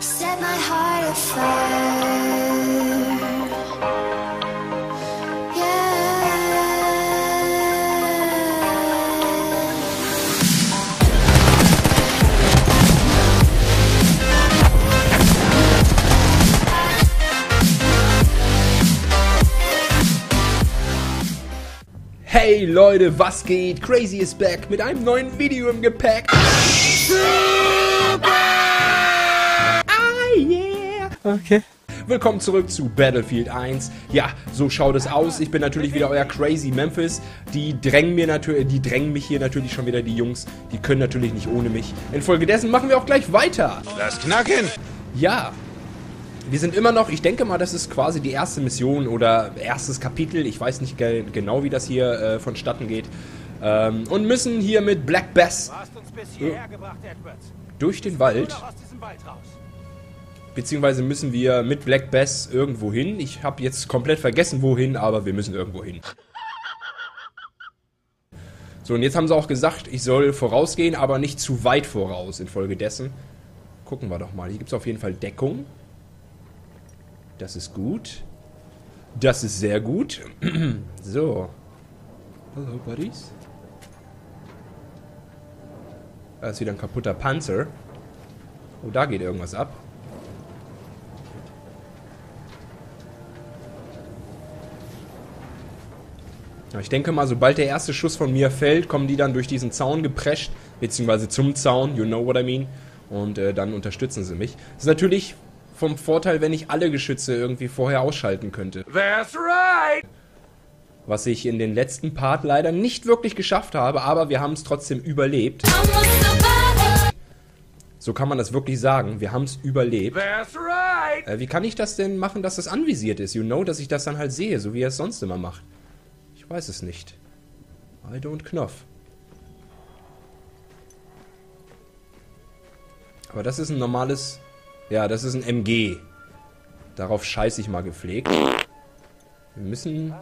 set my heart afire. Yeah. Hey Leute, was geht? Crazy is back mit einem neuen Video im Gepäck. Yeah. Okay. Willkommen zurück zu Battlefield 1. Ja, so schaut es aus. Ich bin natürlich wieder euer Crazy Memphis. Die drängen mir natürlich, die drängen mich hier natürlich schon wieder die Jungs. Die können natürlich nicht ohne mich. Infolgedessen machen wir auch gleich weiter. Lass knacken! Ja. Wir sind immer noch, ich denke mal, das ist quasi die erste Mission oder erstes Kapitel. Ich weiß nicht ge genau, wie das hier äh, vonstatten geht. Ähm, und müssen hier mit Black Bass Du hast uns bis hierher gebracht, Edwards. durch den Wald. Wald raus. Beziehungsweise müssen wir mit Black Bass irgendwo hin. Ich habe jetzt komplett vergessen, wohin, aber wir müssen irgendwo hin. So, und jetzt haben sie auch gesagt, ich soll vorausgehen, aber nicht zu weit voraus infolgedessen. Gucken wir doch mal. Hier gibt es auf jeden Fall Deckung. Das ist gut. Das ist sehr gut. so. Hello, Buddies. Da ist wieder ein kaputter Panzer. Oh, da geht irgendwas ab. Ich denke mal, sobald der erste Schuss von mir fällt, kommen die dann durch diesen Zaun geprescht, beziehungsweise zum Zaun, you know what I mean, und äh, dann unterstützen sie mich. Das ist natürlich vom Vorteil, wenn ich alle Geschütze irgendwie vorher ausschalten könnte. That's right! Was ich in den letzten Part leider nicht wirklich geschafft habe, aber wir haben es trotzdem überlebt. So kann man das wirklich sagen. Wir haben es überlebt. That's right! Äh, wie kann ich das denn machen, dass das anvisiert ist? You know, dass ich das dann halt sehe, so wie er es sonst immer macht. Ich weiß es nicht. I don't Knopf. Aber das ist ein normales... Ja, das ist ein MG. Darauf scheiße ich mal gepflegt. Wir müssen...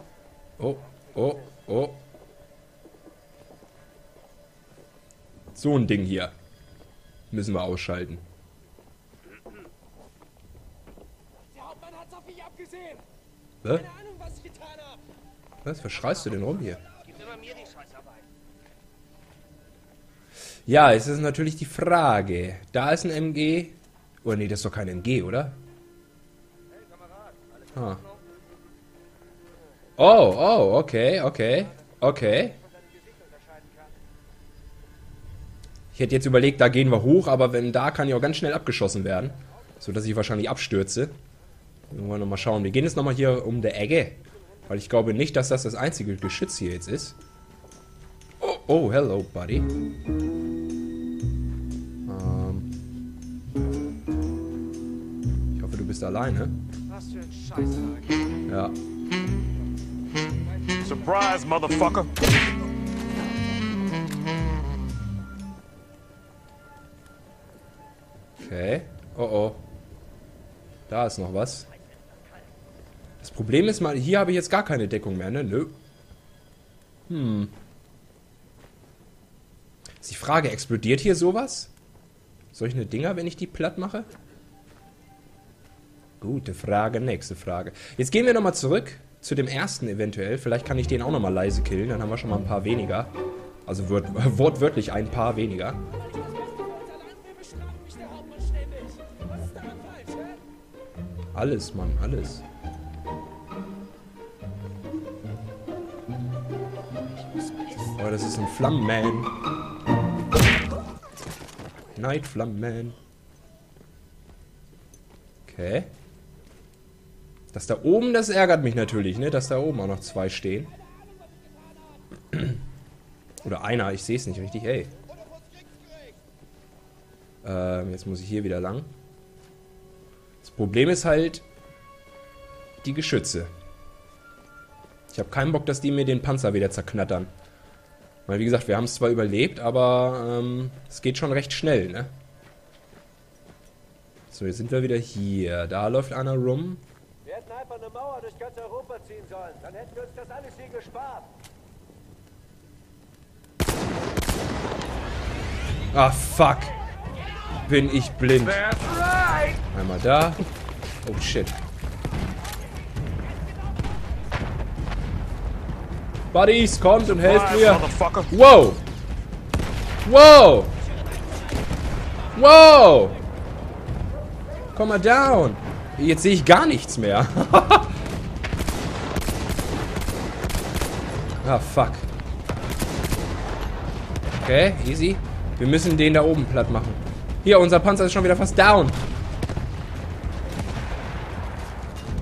Oh, oh, oh. So ein Ding hier. Müssen wir ausschalten. Der Hauptmann hat's auf mich abgesehen. Hä? Was? Was schreist du denn rum hier? Ja, es ist natürlich die Frage. Da ist ein MG. Oder nee, das ist doch kein MG, oder? Ah. Oh, oh, okay, okay, okay. Ich hätte jetzt überlegt, da gehen wir hoch, aber wenn da kann ich auch ganz schnell abgeschossen werden. So dass ich wahrscheinlich abstürze. Dann wollen wir nochmal schauen. Wir gehen jetzt nochmal hier um der Ecke. Weil ich glaube nicht, dass das das einzige Geschütz hier jetzt ist. Oh, oh hello, buddy. Ähm. Ich hoffe, du bist alleine. Was für ein Scheißtag. Ja. Surprise, motherfucker! Okay. Oh oh. Da ist noch was. Problem ist mal, hier habe ich jetzt gar keine Deckung mehr, ne? Nö. Hm. Ist die Frage, explodiert hier sowas? Solche Dinger, wenn ich die platt mache? Gute Frage, nächste Frage. Jetzt gehen wir nochmal zurück zu dem ersten eventuell. Vielleicht kann ich den auch nochmal leise killen, dann haben wir schon mal ein paar weniger. Also wort wortwörtlich ein paar weniger. Alles, Mann, alles. Das ist ein Flammenman. Night Flammenman. Okay. Das da oben, das ärgert mich natürlich, ne? Dass da oben auch noch zwei stehen. Oder einer, ich sehe es nicht richtig. Hey. Ähm, jetzt muss ich hier wieder lang. Das Problem ist halt die Geschütze. Ich habe keinen Bock, dass die mir den Panzer wieder zerknattern. Weil, wie gesagt, wir haben es zwar überlebt, aber ähm, es geht schon recht schnell, ne? So, jetzt sind wir wieder hier. Da läuft einer rum. Wir hätten einfach eine Mauer durch ganz Europa ziehen sollen. Dann hätten wir uns das alles hier gespart. Ah, fuck. Bin ich blind. Einmal da. Oh shit. Buddies, kommt und helft mir. Wow! Wow! Wow! Komm mal down! Jetzt sehe ich gar nichts mehr. ah, fuck. Okay, easy. Wir müssen den da oben platt machen. Hier, unser Panzer ist schon wieder fast down.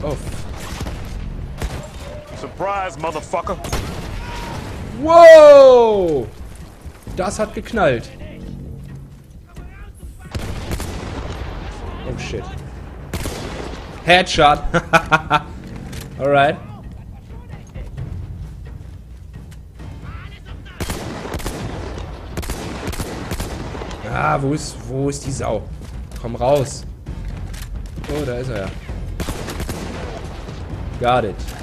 Oh. Surprise, motherfucker. Wow! Das hat geknallt. Oh shit. Headshot. Alright. Ah, wo ist, wo ist die Sau? Komm raus. Oh, da ist er ja. Got it.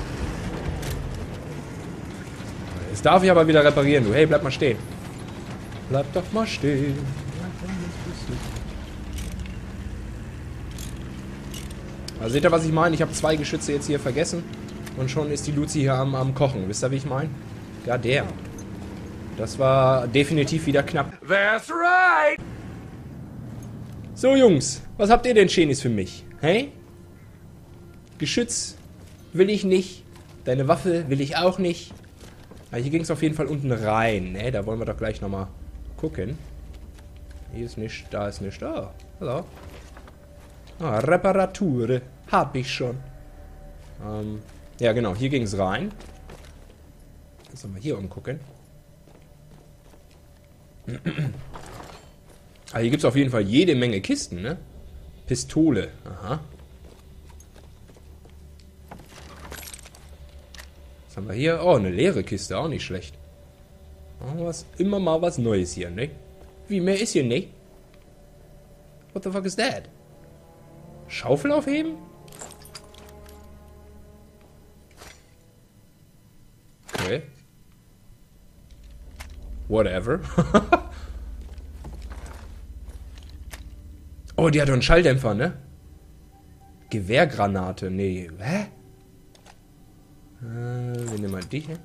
Jetzt darf ich aber wieder reparieren, du. Hey, bleib mal stehen. Bleib doch mal stehen. Also seht ihr, was ich meine? Ich habe zwei Geschütze jetzt hier vergessen. Und schon ist die Luzi hier am, am Kochen. Wisst ihr, wie ich meine? God damn. Das war definitiv wieder knapp. That's right. So, Jungs. Was habt ihr denn Schönes für mich? Hey? Geschütz will ich nicht. Deine Waffe will ich auch nicht. Aber hier ging es auf jeden Fall unten rein. Ne? Da wollen wir doch gleich nochmal gucken. Hier ist nichts, da ist nichts. Oh, hallo. Ah, Reparatur. Hab ich schon. Ähm, ja, genau. Hier ging es rein. Jetzt sollen wir hier umgucken. Also hier gibt es auf jeden Fall jede Menge Kisten, ne? Pistole. Aha. Haben wir hier? Oh, eine leere Kiste. Auch nicht schlecht. Oh, was, immer mal was Neues hier, ne? Wie, mehr ist hier nicht? What the fuck is that? Schaufel aufheben? Okay. Whatever. oh, die hat doch einen Schalldämpfer, ne? Gewehrgranate. Nee. Hä? Äh, wir nehmen mal die hier.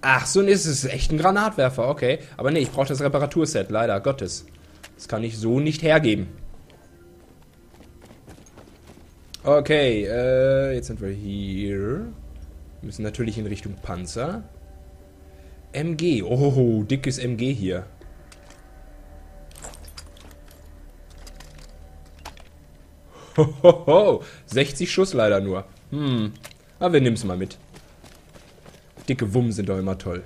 Ach, so ist es echt ein Granatwerfer, okay. Aber nee, ich brauche das Reparaturset, leider Gottes. Das kann ich so nicht hergeben. Okay, äh, jetzt sind wir hier. Wir müssen natürlich in Richtung Panzer. MG. Oh, dickes MG hier. Hohoho. 60 Schuss leider nur. Hm. Aber wir nehmen es mal mit. Dicke Wummen sind doch immer toll.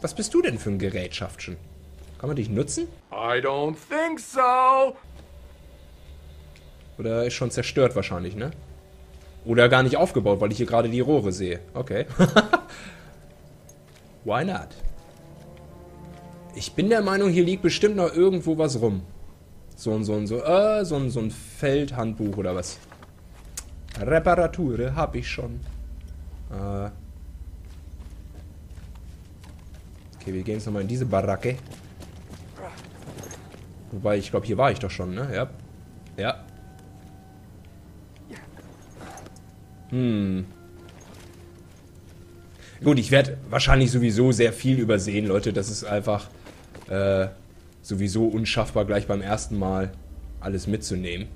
Was bist du denn für ein Gerätschaftchen? Kann man dich nutzen? I don't think so. Oder ist schon zerstört wahrscheinlich, ne? Oder gar nicht aufgebaut, weil ich hier gerade die Rohre sehe. Okay. Why not? Ich bin der Meinung, hier liegt bestimmt noch irgendwo was rum. So ein, so ein, so, äh, so so ein Feldhandbuch oder was. Reparatur hab ich schon. Äh. Okay, wir gehen jetzt nochmal in diese Baracke. Wobei, ich glaube, hier war ich doch schon, ne? Ja. Ja. Hm. Gut, ich werde wahrscheinlich sowieso sehr viel übersehen, Leute. Das ist einfach äh, sowieso unschaffbar, gleich beim ersten Mal alles mitzunehmen.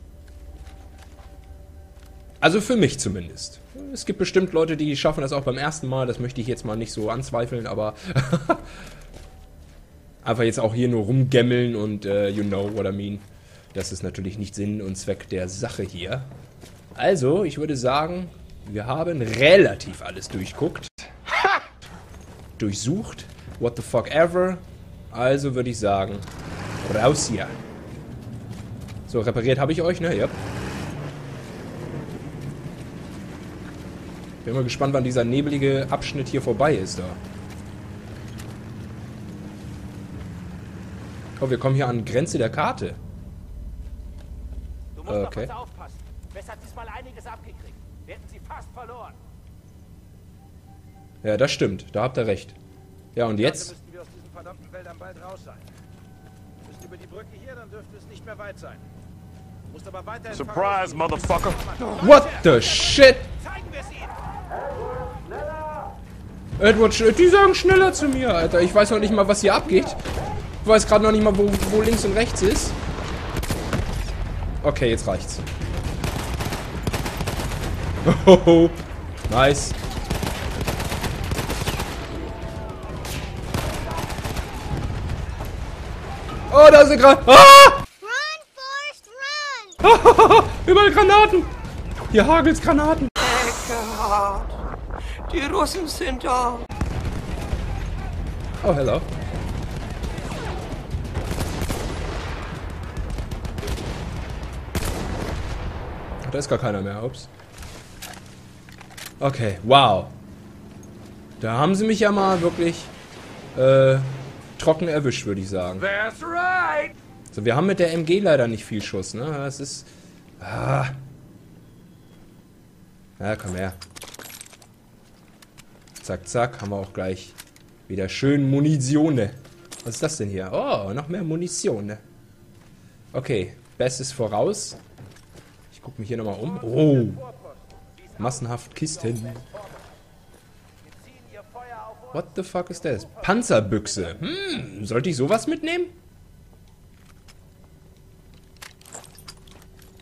Also für mich zumindest. Es gibt bestimmt Leute, die schaffen das auch beim ersten Mal. Das möchte ich jetzt mal nicht so anzweifeln, aber einfach jetzt auch hier nur rumgemmeln und äh, you know what I mean. Das ist natürlich nicht Sinn und Zweck der Sache hier. Also, ich würde sagen, wir haben relativ alles durchguckt. Durchsucht. What the fuck ever. Also würde ich sagen, raus hier. So, repariert habe ich euch, ne? Ja. Bin mal gespannt, wann dieser nebelige Abschnitt hier vorbei ist da. Oh, wir kommen hier an Grenze der Karte. Du musst Okay. besser aufpassen. Wes hat diesmal einiges abgekriegt. Wir hätten sie fast verloren. Ja, das stimmt. Da habt ihr recht. Ja, und Jetzt verdammten Wäldern bald raus sein. Bist über die Brücke hier, dann dürfte es nicht mehr weit sein. Musst aber weiterhin Surprise, motherfucker. What the shit? Zeigen wir es ihnen! Edward, die sagen schneller zu mir, Alter. Ich weiß noch nicht mal, was hier abgeht. Ich weiß gerade noch nicht mal, wo, wo links und rechts ist. Okay, jetzt reicht's. Hohoho. nice. Oh, da sind gerade. Ah! Run, Forrest, run! Überall Granaten. Hier hagelt's Granaten. Eckhardt, die Russen sind da. Oh, hello. Da ist gar keiner mehr, ups. Okay, wow. Da haben sie mich ja mal wirklich äh, trocken erwischt, würde ich sagen. That's right. So, wir haben mit der MG leider nicht viel Schuss, ne? Das ist... Ah. Ja, komm her. Zack, zack, haben wir auch gleich wieder schön Munitione. Was ist das denn hier? Oh, noch mehr Munition. Okay, Bestes voraus. Ich gucke mich hier nochmal um. Oh, massenhaft Kisten. What the fuck ist das? Panzerbüchse. Hm, sollte ich sowas mitnehmen?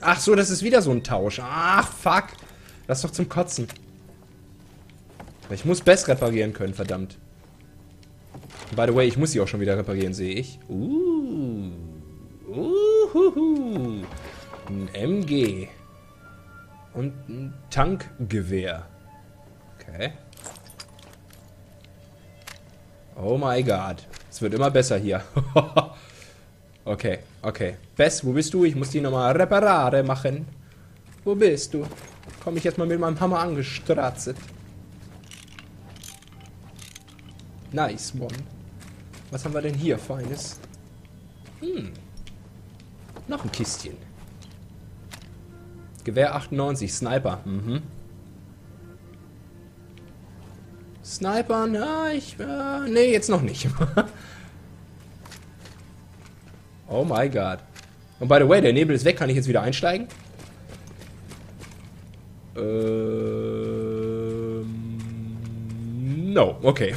Ach so, das ist wieder so ein Tausch. Ach, fuck. Das ist doch zum Kotzen. Ich muss Best reparieren können, verdammt. By the way, ich muss sie auch schon wieder reparieren, sehe ich. Uh. Uhuhu. Ein MG. Und ein Tankgewehr. Okay. Oh my god. Es wird immer besser hier. okay, okay. Bess, wo bist du? Ich muss die nochmal reparare machen. Wo bist du? Komm ich jetzt mal mit meinem Hammer angestratzt. Nice one. Was haben wir denn hier, Feines? Hm. Noch ein Kistchen. Gewehr 98, Sniper. Mhm. Sniper, na, ich, äh, nee, jetzt noch nicht. oh my god. Und by the way, der Nebel ist weg, kann ich jetzt wieder einsteigen? Ähm, no, okay.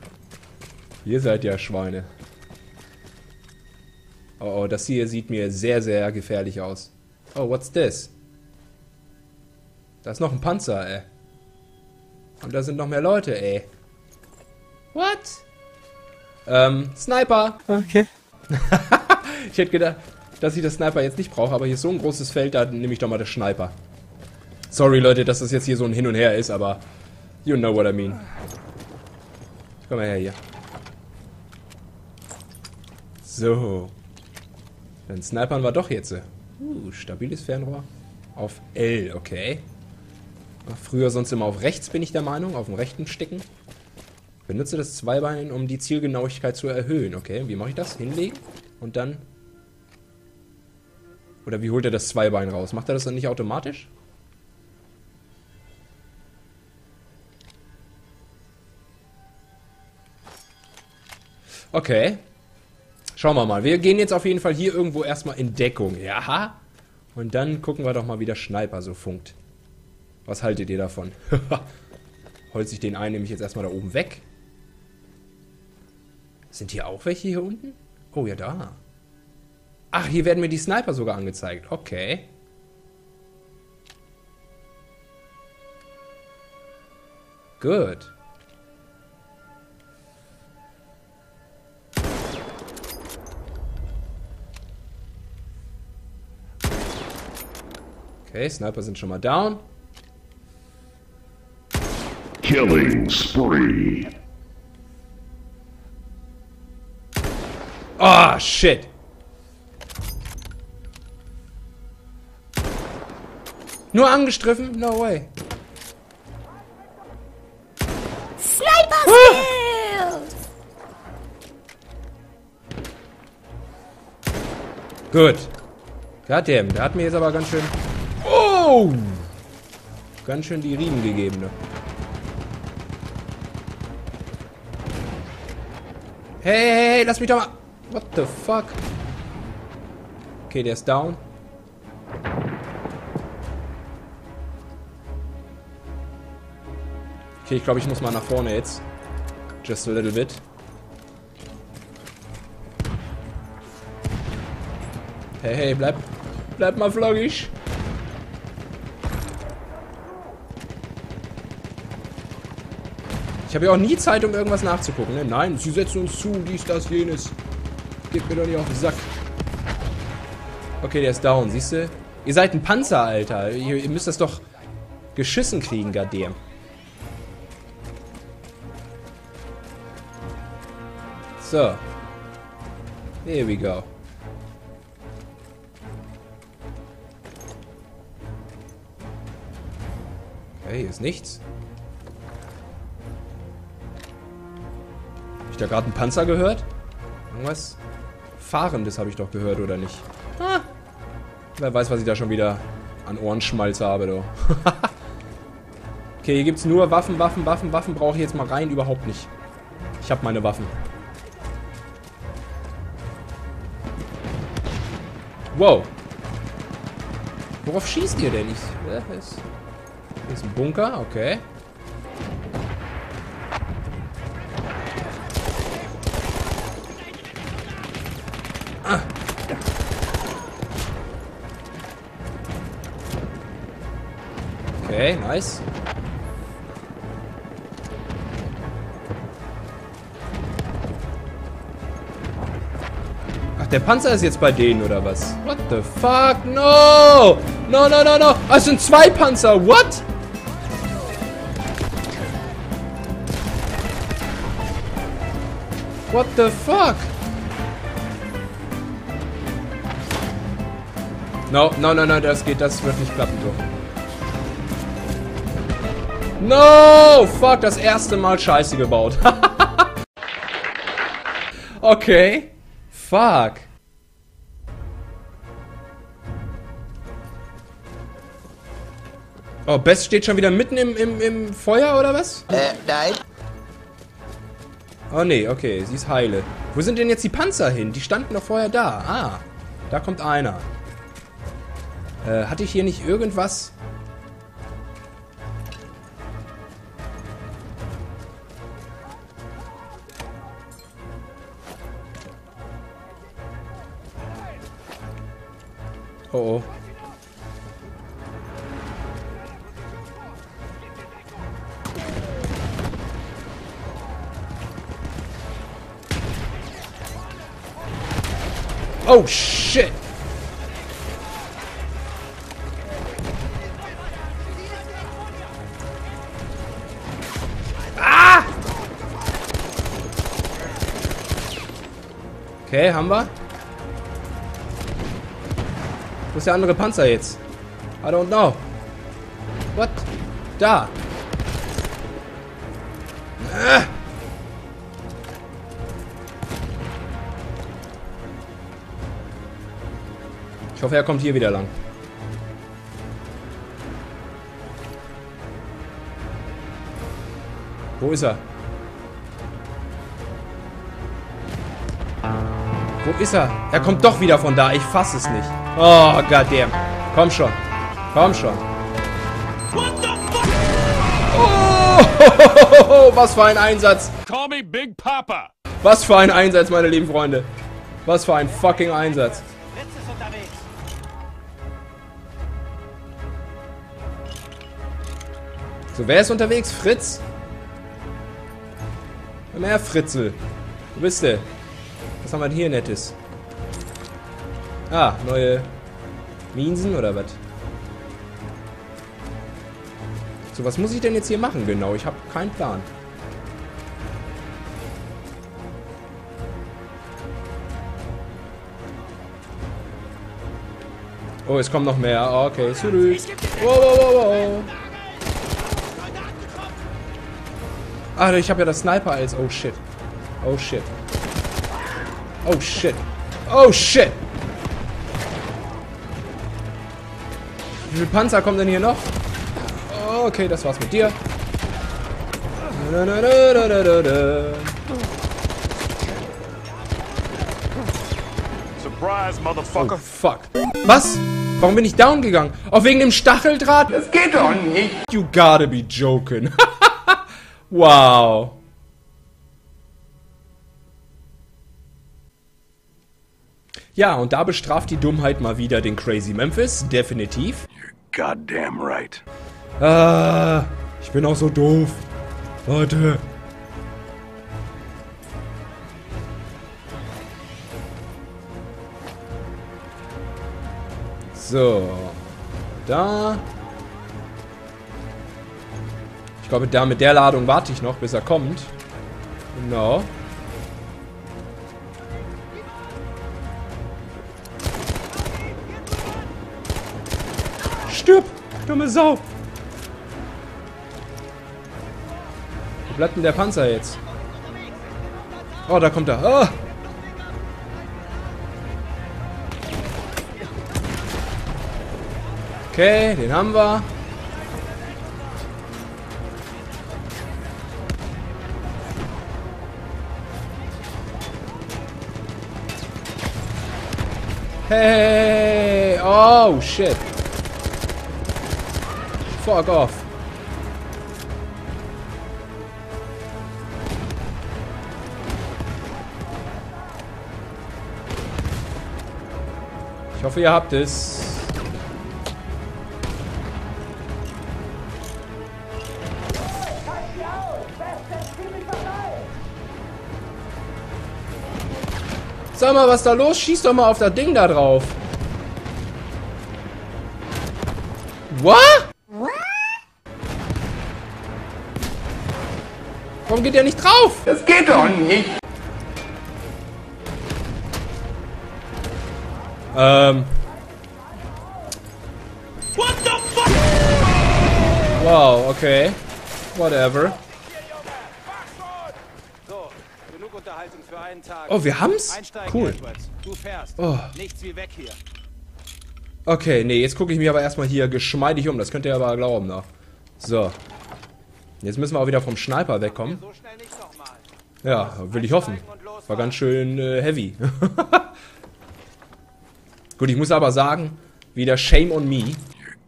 Ihr seid ja Schweine. Oh, oh, das hier sieht mir sehr, sehr gefährlich aus. Oh, what's this? Da ist noch ein Panzer, ey. Und da sind noch mehr Leute, ey. What? Ähm, Sniper. Okay. Ich hätte gedacht, dass ich das Sniper jetzt nicht brauche, aber hier ist so ein großes Feld, da nehme ich doch mal das Sniper. Sorry, Leute, dass das jetzt hier so ein Hin und Her ist, aber you know what I mean. Komm mal her hier. So. Dann snipern wir doch jetzt. Uh, stabiles Fernrohr. Auf L, okay. Früher sonst immer auf rechts, bin ich der Meinung. Auf dem rechten Stecken. Benutze das Zweibein, um die Zielgenauigkeit zu erhöhen. Okay, wie mache ich das? Hinlegen und dann... Oder wie holt er das Zweibein raus? Macht er das dann nicht automatisch? Okay. Schauen wir mal. Wir gehen jetzt auf jeden Fall hier irgendwo erstmal in Deckung. Ja. Und dann gucken wir doch mal, wie der Schneiper so funkt. Was haltet ihr davon? Holz ich den einen nämlich jetzt erstmal da oben weg. Sind hier auch welche hier unten? Oh ja, da. Ach, hier werden mir die Sniper sogar angezeigt. Okay. Gut. Okay, Sniper sind schon mal down. Killing spree. Ah, shit. Nur angestriffen? No way. Sniper skills! Gut. Goddamn, der hat mir jetzt aber ganz schön... Oh! Ganz schön die Riemen gegeben, ne? Hey, hey, hey, lass mich doch mal... What the fuck? Okay, der ist down. Okay, ich glaube, ich muss mal nach vorne jetzt. Just a little bit. Hey, hey, bleib, bleib mal floggisch. Ich habe ja auch nie Zeit, um irgendwas nachzugucken. Ne? Nein, sie setzen uns zu, dies, das, jenes. Geht mir doch nicht auf den Sack. Okay, der ist down, siehst du? Ihr seid ein Panzer, Alter. Ihr, ihr müsst das doch geschissen kriegen, goddamn. So. Here we go. Okay, hier ist nichts. Da gerade einen Panzer gehört? Irgendwas Fahrendes habe ich doch gehört, oder nicht? Ah. Wer weiß, was ich da schon wieder an Ohrenschmalz habe, du. okay, hier gibt's nur Waffen, Waffen, Waffen, Waffen. Brauche ich jetzt mal rein? Überhaupt nicht. Ich habe meine Waffen. Wow. Worauf schießt ihr denn? Ich, äh, ist, hier ist ein Bunker, okay. Okay, nice. Ach, der Panzer ist jetzt bei denen, oder was? What the fuck? No! No, no, no, no! Ah, es sind zwei Panzer! What? What the fuck? No, no, no, no, das geht, das wird nicht klappen, so. No! Fuck, das erste Mal Scheiße gebaut. okay. Fuck. Oh, Bess steht schon wieder mitten im, im, im Feuer, oder was? Äh, nein. Oh nee, okay, sie ist heile. Wo sind denn jetzt die Panzer hin? Die standen doch vorher da. Ah, da kommt einer. Äh, hatte ich hier nicht irgendwas? Oh oh. Okay, haben wir. Wo ist der andere Panzer jetzt? I don't know. What? Da. Ah! Ich hoffe, er kommt hier wieder lang. Wo ist er? Wo ist er? Er kommt doch wieder von da. Ich fasse es nicht. Oh, goddamn. Komm schon. Komm schon. Oh, was für ein Einsatz. Call me Big Papa. Was für ein Einsatz, meine lieben Freunde. Was für ein fucking Einsatz. So, wer ist unterwegs? Fritz? Mehr Fritzel. Wo bist du? Was haben wir denn hier Nettes? Ah, neue Minsen oder was? So, was muss ich denn jetzt hier machen genau? Ich habe keinen Plan. Oh, es kommen noch mehr. Ah, Okay, zurück. Wow, wow, wow, wow. Ah, ich habe ja das Sniper als... Oh, shit. Oh, shit. Oh, shit. Oh, shit. Wie viele Panzer kommen denn hier noch? Oh, okay, das war's mit dir. Surprise, Oh, motherfucker. fuck. Was? Warum bin ich down gegangen? Auch wegen dem Stacheldraht? Das geht doch nicht. You gotta be joking. wow. Ja, und da bestraft die Dummheit mal wieder den Crazy Memphis, definitiv. Goddamn right. Ah, ich bin auch so doof. Warte. So. Da. Ich glaube, da mit der Ladung warte ich noch, bis er kommt. Genau. Stirb, dumme Sau. Wo bleibt denn der Panzer jetzt? Oh, da kommt er. Ah! Okay, den haben wir. Hey! Oh, shit. Fuck off. Ich hoffe, ihr habt es. Sag mal, was da los? Schieß doch mal auf das Ding da drauf. What? Warum geht der nicht drauf? Das geht doch nicht. Ähm. Wow, okay. Whatever. So, genug Unterhaltung für einen Tag. Oh, wir haben's? Cool. Oh. Nichts wie weg hier. Okay, nee, jetzt gucke ich mich aber erstmal hier geschmeidig um. Das könnt ihr aber glauben noch. So. Jetzt müssen wir auch wieder vom Sniper wegkommen. Ja, will ich hoffen. War ganz schön äh, heavy. Gut, ich muss aber sagen, wieder Shame on me.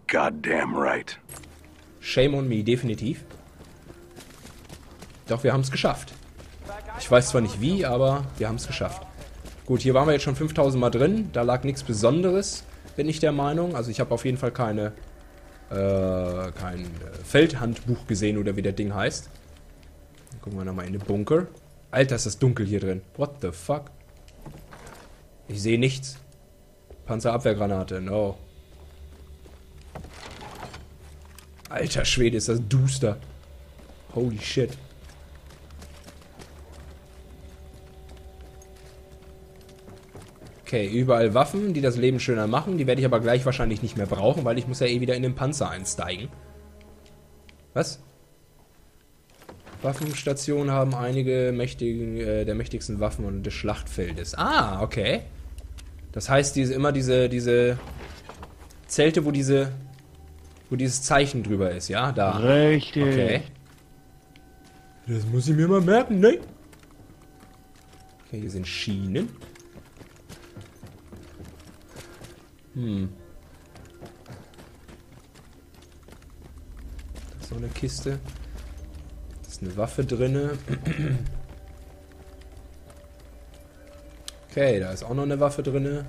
Goddamn right. Shame on me, definitiv. Doch, wir haben es geschafft. Ich weiß zwar nicht wie, aber wir haben es geschafft. Gut, hier waren wir jetzt schon 5000 Mal drin. Da lag nichts Besonderes, bin ich der Meinung. Also ich habe auf jeden Fall keine, kein äh, Feldhandbuch gesehen oder wie der Ding heißt. Dann gucken wir nochmal in den Bunker. Alter, ist das dunkel hier drin. What the fuck? Ich sehe nichts. Panzerabwehrgranate, no. Alter Schwede, ist das duster. Holy shit. Okay, überall Waffen, die das Leben schöner machen. Die werde ich aber gleich wahrscheinlich nicht mehr brauchen, weil ich muss ja eh wieder in den Panzer einsteigen. Was? Waffenstationen haben einige mächtigen, äh, der mächtigsten Waffen und des Schlachtfeldes. Ah, okay. Das heißt, diese, immer diese, diese Zelte, wo diese, wo dieses Zeichen drüber ist, ja? Da. Richtig. Okay. Das muss ich mir mal merken, ne? Okay, hier sind Schienen. Hm. Das ist noch eine Kiste. Da ist eine Waffe drinne. Okay, da ist auch noch eine Waffe drinne.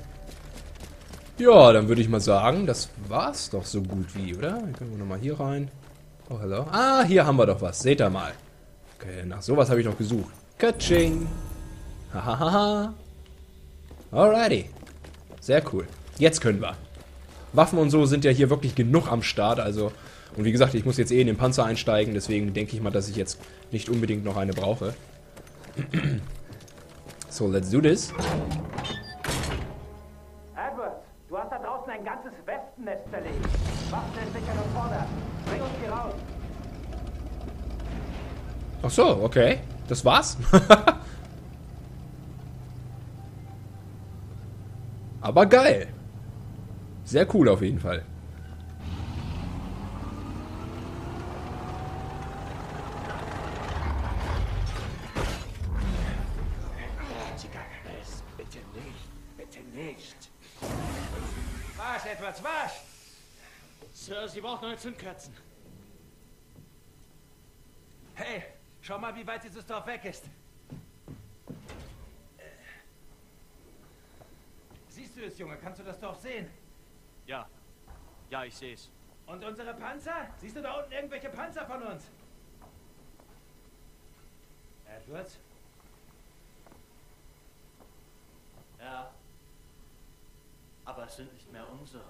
Ja, dann würde ich mal sagen, das war's doch so gut wie, oder? Dann können wir nochmal hier rein. Oh, hello. Ah, hier haben wir doch was. Seht ihr mal. Okay, nach sowas habe ich noch gesucht. Katsching. Hahaha. Alrighty. Sehr cool. Jetzt können wir. Waffen und so sind ja hier wirklich genug am Start, also... Und wie gesagt, ich muss jetzt eh in den Panzer einsteigen, deswegen denke ich mal, dass ich jetzt nicht unbedingt noch eine brauche. So, let's do this. Edward, du hast da draußen ein ganzes Wespennest zerlegt. Waffen ist sicher vorwärts. Bring uns hier raus. Ach so, okay. Das war's? Aber geil. Sehr cool auf jeden Fall. Bitte nicht. Was, Edwards, was? Sir, Sie brauchen neue Zündkerzen. Hey, schau mal, wie weit dieses Dorf weg ist. Äh. Siehst du es, Junge? Kannst du das Dorf sehen? Ja. Ja, ich seh's. Und unsere Panzer? Siehst du da unten irgendwelche Panzer von uns? Edwards? Ja. Aber es sind nicht mehr unsere.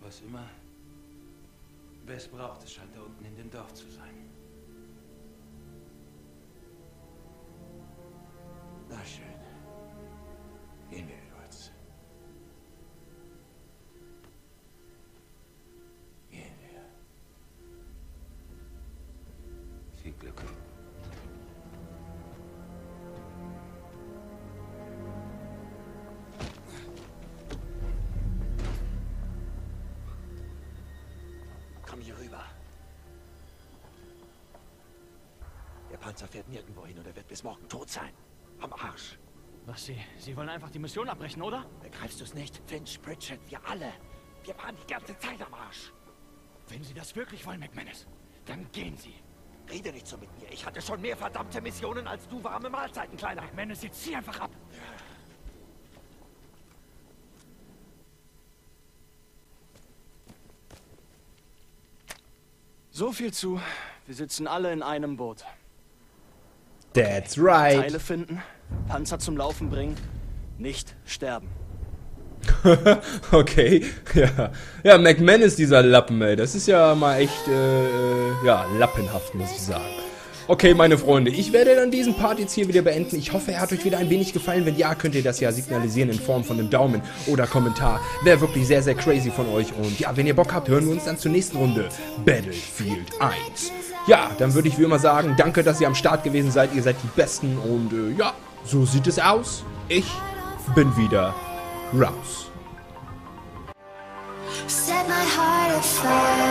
Was immer. Wer es braucht, es scheint da unten in dem Dorf zu sein. Na schön. Gehen wir, Edwards. Gehen wir. Viel Glück. Komm hier rüber. Der Panzer fährt nirgendwo hin und er wird bis morgen tot sein. Am Arsch. Was, Sie... Sie wollen einfach die Mission abbrechen, oder? Begreifst du es nicht? Finch, Pritchett, wir alle. Wir waren die ganze Zeit am Arsch. Wenn Sie das wirklich wollen, McManus, dann gehen Sie. Rede nicht so mit mir. Ich hatte schon mehr verdammte Missionen als du warme Mahlzeiten, Kleiner. McManus, jetzt zieh einfach ab. So viel zu. Wir sitzen alle in einem Boot. That's right. Teile finden, Panzer zum Laufen bringen, nicht sterben. okay, ja. Ja, McManus, dieser Lappen, ey. Das ist ja mal echt, äh, äh, ja, lappenhaft, muss ich sagen. Okay, meine Freunde, ich werde dann diesen Part jetzt hier wieder beenden. Ich hoffe, er hat euch wieder ein wenig gefallen. Wenn ja, könnt ihr das ja signalisieren in Form von einem Daumen oder Kommentar. Wäre wirklich sehr, sehr crazy von euch. Und ja, wenn ihr Bock habt, hören wir uns dann zur nächsten Runde. Battlefield 1. Ja, dann würde ich wie immer sagen, danke, dass ihr am Start gewesen seid. Ihr seid die Besten und äh, ja, so sieht es aus. Ich bin wieder raus. Set my heart afire.